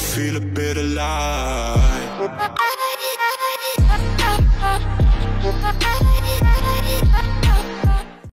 feel a bit alive.